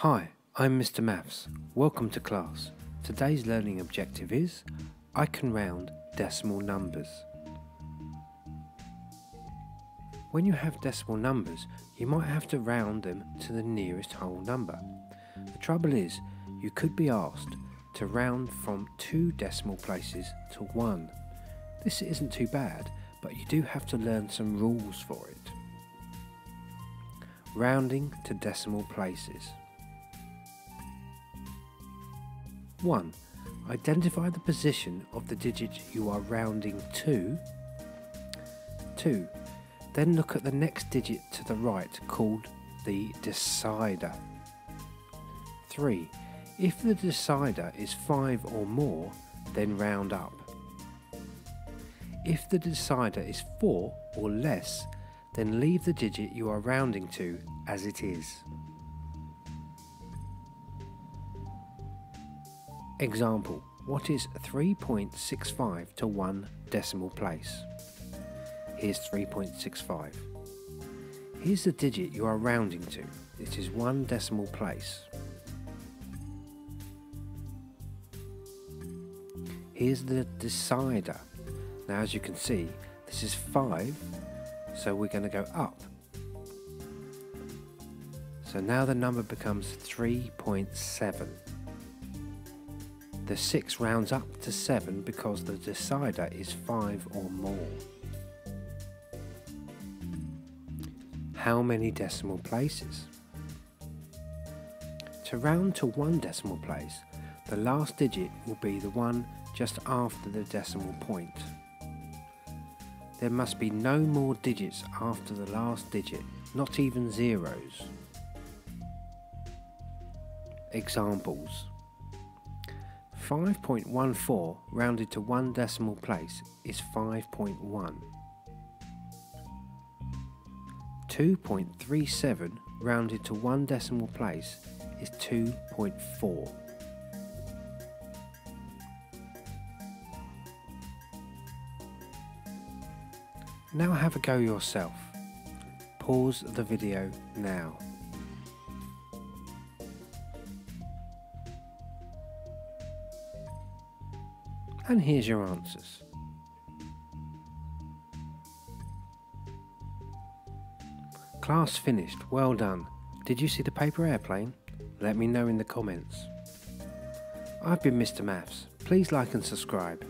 Hi, I'm Mr. Maths. Welcome to class. Today's learning objective is I can round decimal numbers. When you have decimal numbers, you might have to round them to the nearest whole number. The trouble is, you could be asked to round from two decimal places to one. This isn't too bad, but you do have to learn some rules for it. Rounding to decimal places. 1. Identify the position of the digit you are rounding to. 2. Then look at the next digit to the right called the decider. 3. If the decider is 5 or more, then round up. If the decider is 4 or less, then leave the digit you are rounding to as it is. Example, what is 3.65 to 1 decimal place? Here's 3.65. Here's the digit you are rounding to. It is one decimal place. Here's the decider. Now as you can see, this is 5, so we're going to go up. So now the number becomes 3.7. The 6 rounds up to 7 because the decider is 5 or more. How many decimal places? To round to one decimal place, the last digit will be the one just after the decimal point. There must be no more digits after the last digit, not even zeros. Examples 5.14 rounded to one decimal place is 5.1. 2.37 rounded to one decimal place is 2.4. Now have a go yourself. Pause the video now. And here's your answers. Class finished, well done. Did you see the paper airplane? Let me know in the comments. I've been Mr Maths. Please like and subscribe.